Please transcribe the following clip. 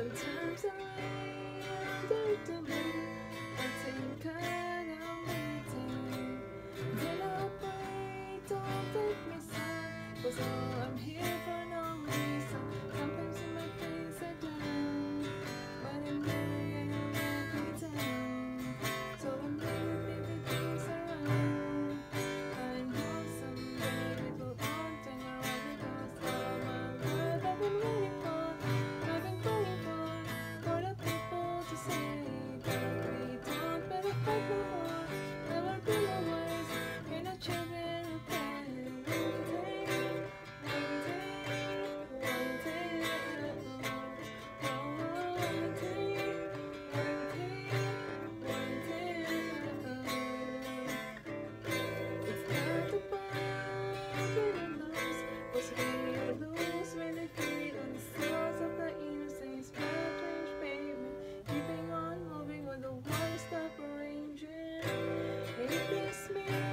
Sometimes I wonder to me until you kind of waiting. Get up, pray don't take me sad, cause all I'm here. me.